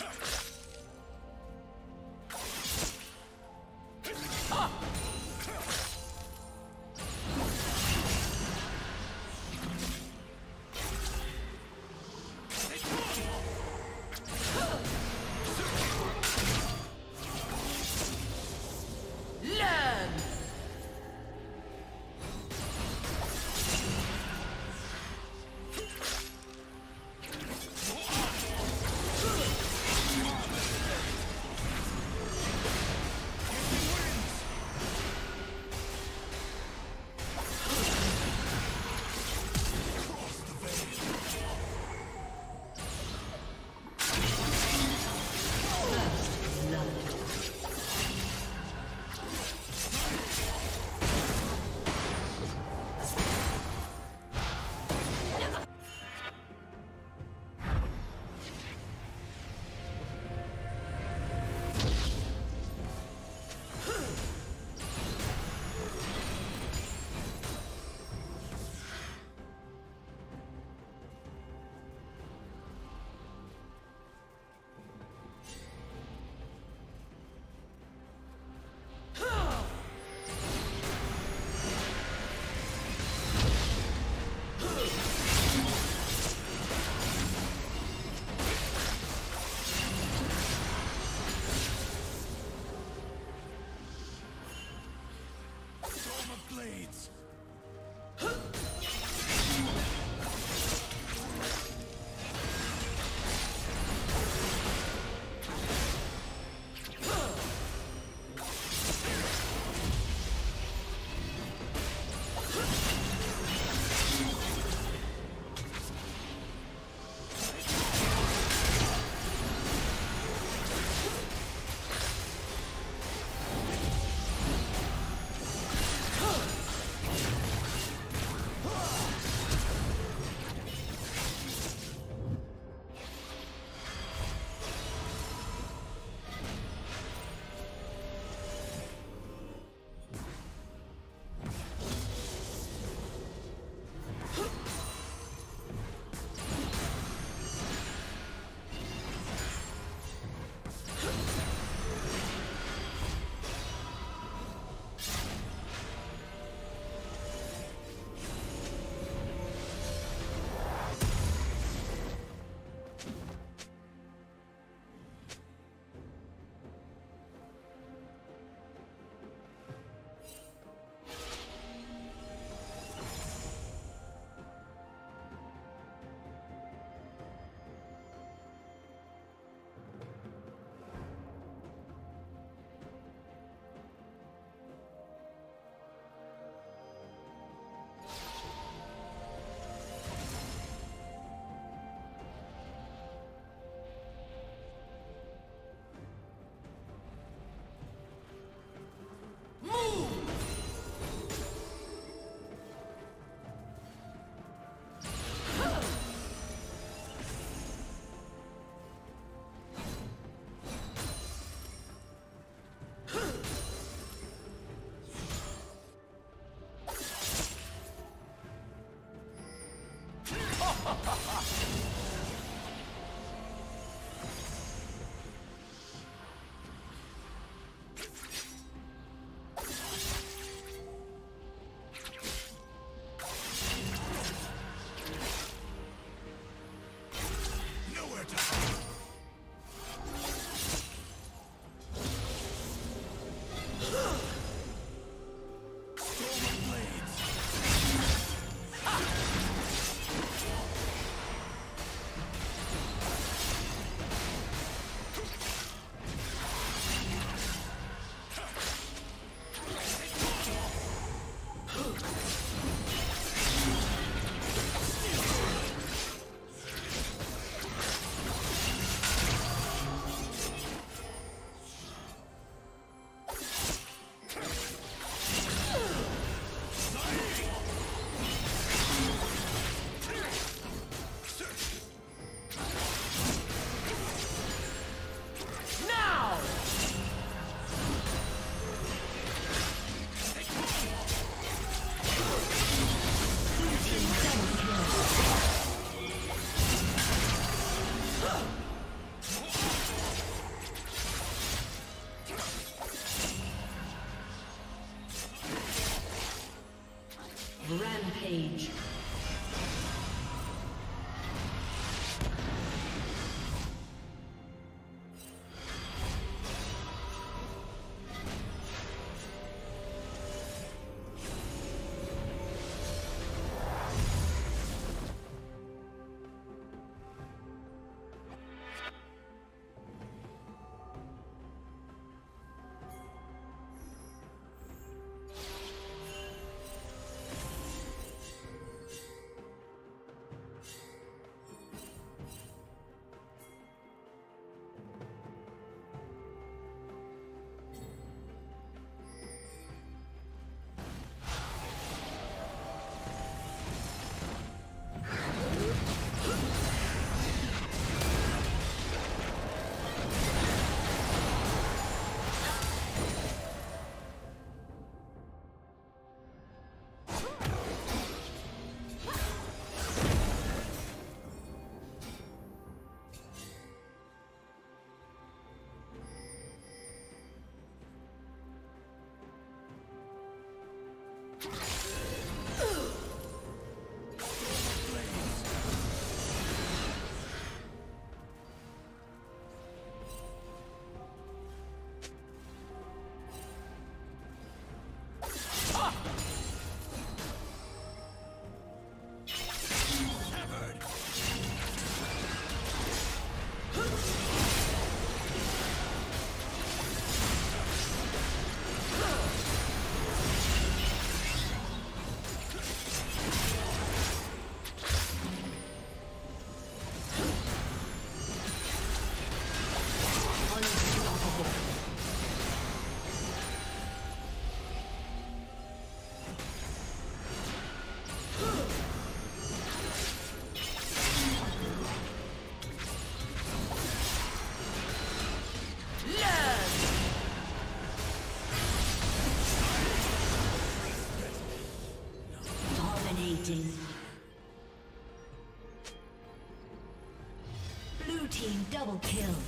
Ha! blades! Kill.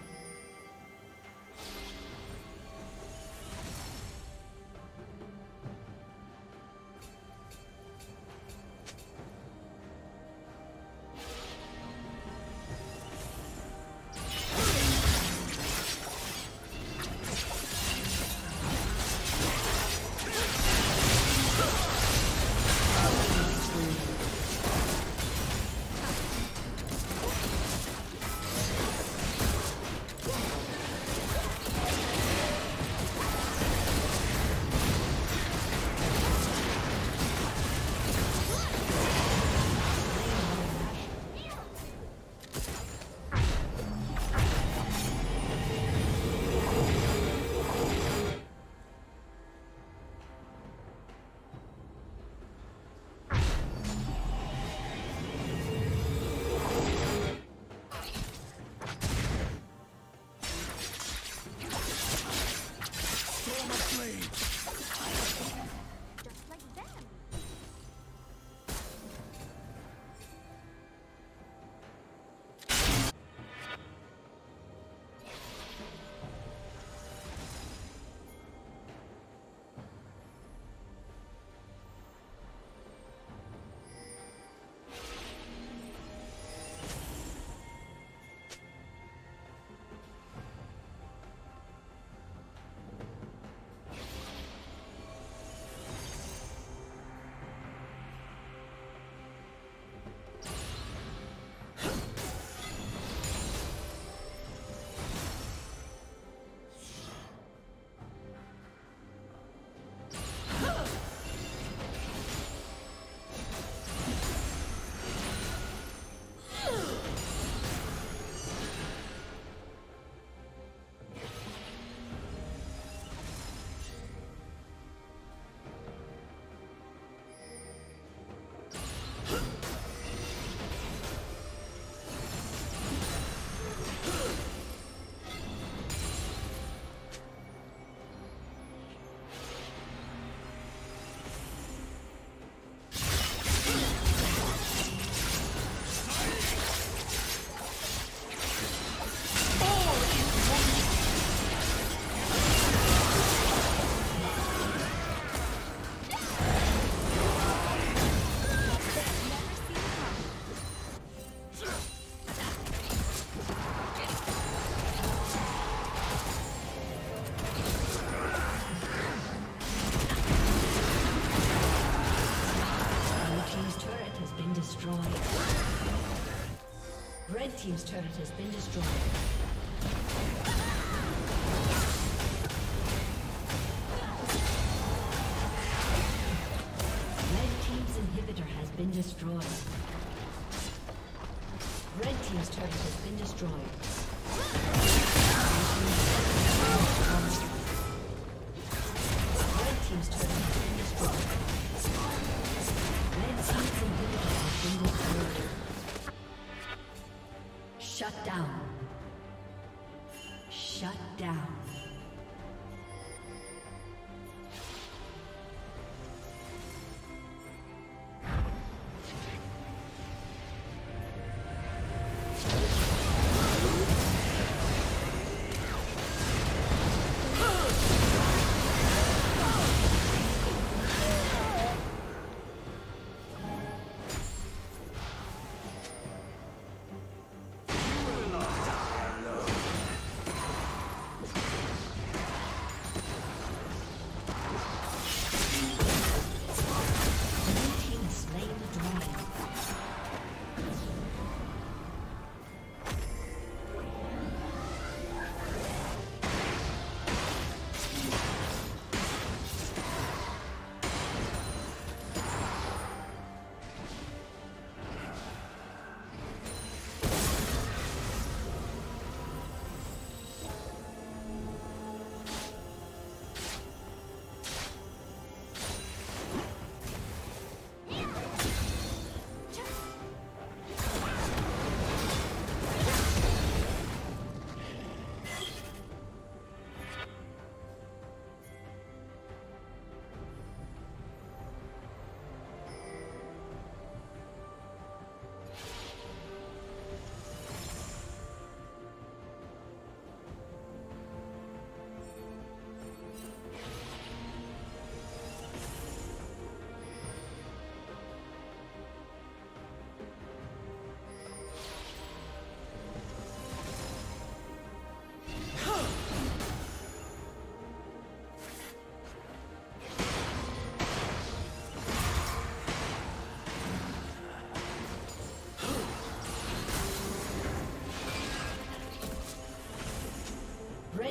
Team's turret has been destroyed. Red Team's inhibitor has been destroyed. Red Team's turret has been destroyed.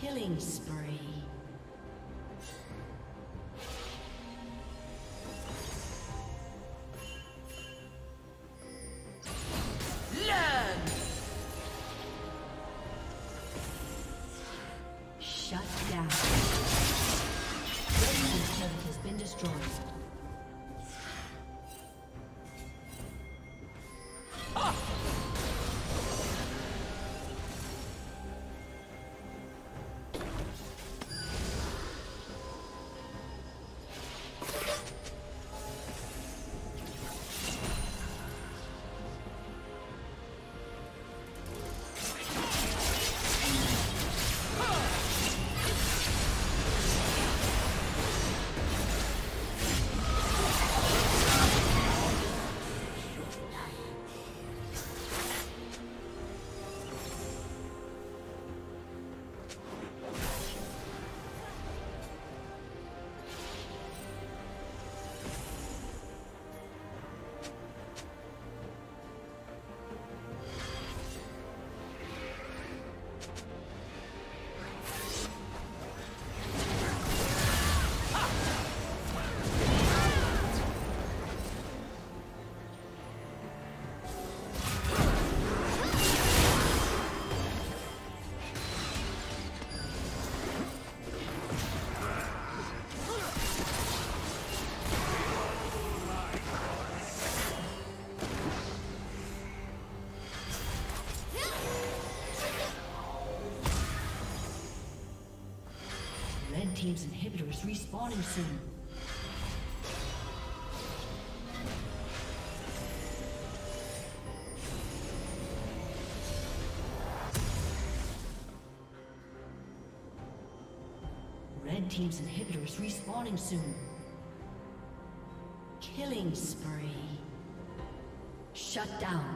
Killing spree. Team's inhibitor is respawning soon. Red Team's inhibitor is respawning soon. Killing spree. Shut down.